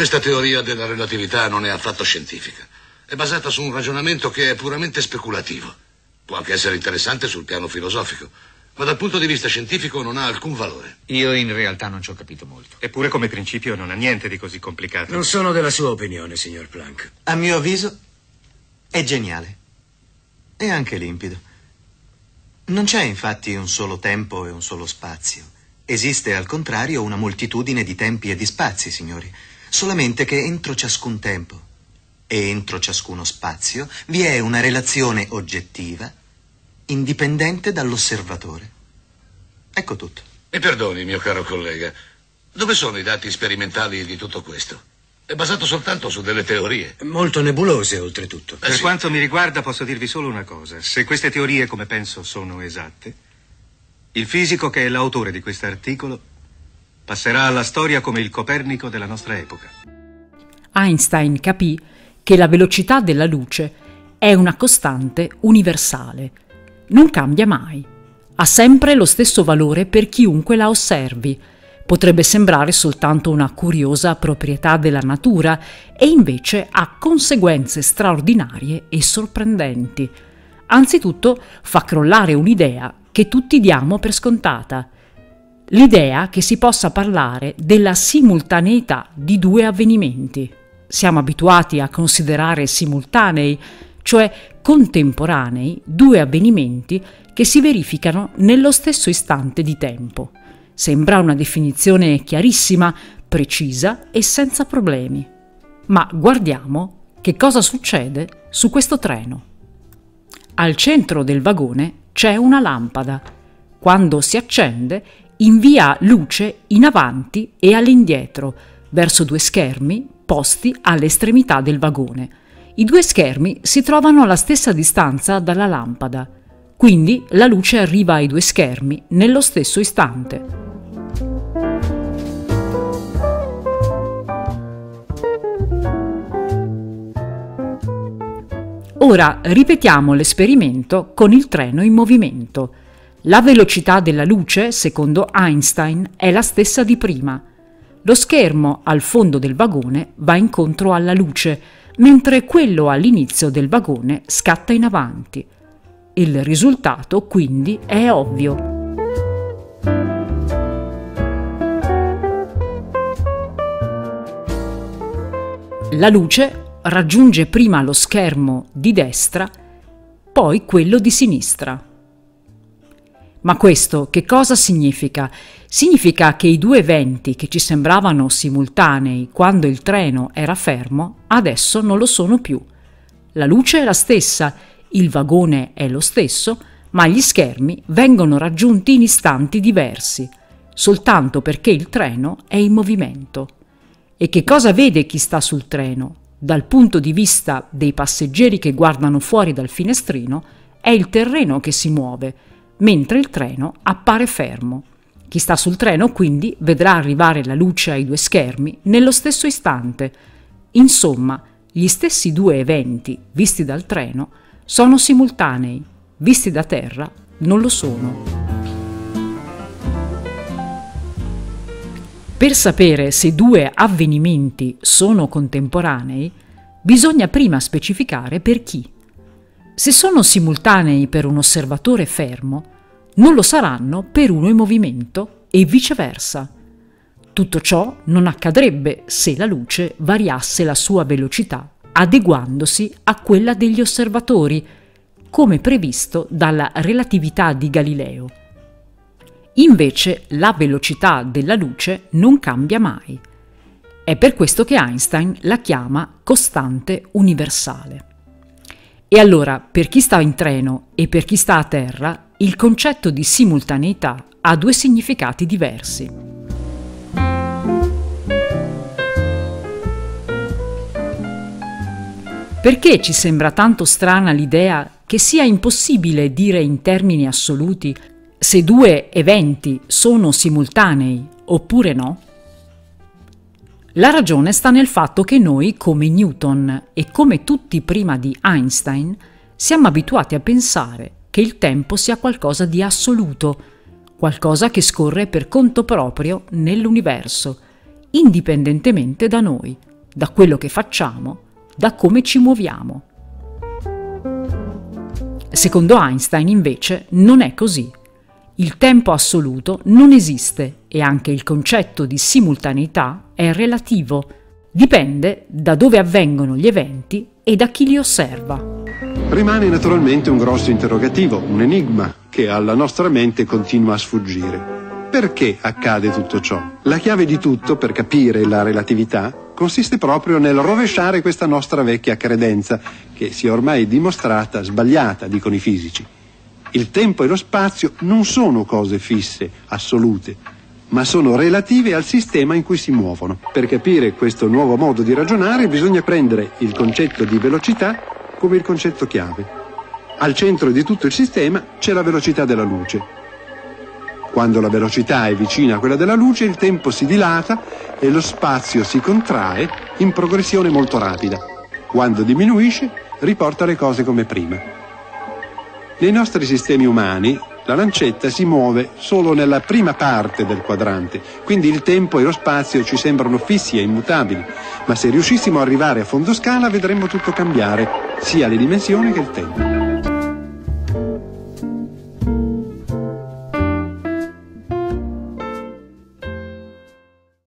Questa teoria della relatività non è affatto scientifica. È basata su un ragionamento che è puramente speculativo. Può anche essere interessante sul piano filosofico, ma dal punto di vista scientifico non ha alcun valore. Io in realtà non ci ho capito molto. Eppure come principio non ha niente di così complicato. Non sono della sua opinione, signor Planck. A mio avviso è geniale. E anche limpido. Non c'è infatti un solo tempo e un solo spazio. Esiste al contrario una moltitudine di tempi e di spazi, signori. Solamente che entro ciascun tempo e entro ciascuno spazio vi è una relazione oggettiva indipendente dall'osservatore. Ecco tutto. Mi perdoni, mio caro collega, dove sono i dati sperimentali di tutto questo? È basato soltanto su delle teorie. Molto nebulose, oltretutto. Eh Per sì. quanto mi riguarda posso dirvi solo una cosa. Se queste teorie, come penso, sono esatte, il fisico che è l'autore di questo articolo passerà alla storia come il Copernico della nostra epoca. Einstein capì che la velocità della luce è una costante universale. Non cambia mai. Ha sempre lo stesso valore per chiunque la osservi. Potrebbe sembrare soltanto una curiosa proprietà della natura e invece ha conseguenze straordinarie e sorprendenti. Anzitutto fa crollare un'idea che tutti diamo per scontata. L'idea che si possa parlare della simultaneità di due avvenimenti. Siamo abituati a considerare simultanei, cioè contemporanei, due avvenimenti che si verificano nello stesso istante di tempo. Sembra una definizione chiarissima, precisa e senza problemi. Ma guardiamo che cosa succede su questo treno. Al centro del vagone c'è una lampada. Quando si accende, invia luce in avanti e all'indietro, verso due schermi posti all'estremità del vagone. I due schermi si trovano alla stessa distanza dalla lampada, quindi la luce arriva ai due schermi nello stesso istante. Ora ripetiamo l'esperimento con il treno in movimento. La velocità della luce, secondo Einstein, è la stessa di prima. Lo schermo al fondo del vagone va incontro alla luce, mentre quello all'inizio del vagone scatta in avanti. Il risultato quindi è ovvio. La luce raggiunge prima lo schermo di destra, poi quello di sinistra. Ma questo che cosa significa? Significa che i due eventi che ci sembravano simultanei quando il treno era fermo, adesso non lo sono più. La luce è la stessa, il vagone è lo stesso, ma gli schermi vengono raggiunti in istanti diversi, soltanto perché il treno è in movimento. E che cosa vede chi sta sul treno? Dal punto di vista dei passeggeri che guardano fuori dal finestrino, è il terreno che si muove, mentre il treno appare fermo. Chi sta sul treno quindi vedrà arrivare la luce ai due schermi nello stesso istante. Insomma, gli stessi due eventi visti dal treno sono simultanei, visti da terra non lo sono. Per sapere se due avvenimenti sono contemporanei, bisogna prima specificare per chi. Se sono simultanei per un osservatore fermo, non lo saranno per uno in movimento e viceversa. Tutto ciò non accadrebbe se la luce variasse la sua velocità adeguandosi a quella degli osservatori, come previsto dalla relatività di Galileo. Invece la velocità della luce non cambia mai. È per questo che Einstein la chiama costante universale. E allora, per chi sta in treno e per chi sta a terra, il concetto di simultaneità ha due significati diversi. Perché ci sembra tanto strana l'idea che sia impossibile dire in termini assoluti se due eventi sono simultanei oppure no? La ragione sta nel fatto che noi, come Newton e come tutti prima di Einstein, siamo abituati a pensare che il tempo sia qualcosa di assoluto, qualcosa che scorre per conto proprio nell'universo, indipendentemente da noi, da quello che facciamo, da come ci muoviamo. Secondo Einstein invece non è così. Il tempo assoluto non esiste e anche il concetto di simultaneità è relativo, dipende da dove avvengono gli eventi e da chi li osserva. Rimane naturalmente un grosso interrogativo, un enigma che alla nostra mente continua a sfuggire. Perché accade tutto ciò? La chiave di tutto per capire la relatività consiste proprio nel rovesciare questa nostra vecchia credenza, che si è ormai dimostrata sbagliata, dicono i fisici. Il tempo e lo spazio non sono cose fisse, assolute, ma sono relative al sistema in cui si muovono. Per capire questo nuovo modo di ragionare bisogna prendere il concetto di velocità come il concetto chiave. Al centro di tutto il sistema c'è la velocità della luce. Quando la velocità è vicina a quella della luce, il tempo si dilata e lo spazio si contrae in progressione molto rapida. Quando diminuisce, riporta le cose come prima. Nei nostri sistemi umani, la lancetta si muove solo nella prima parte del quadrante, quindi il tempo e lo spazio ci sembrano fissi e immutabili, ma se riuscissimo ad arrivare a fondo scala vedremmo tutto cambiare, sia le dimensioni che il tempo.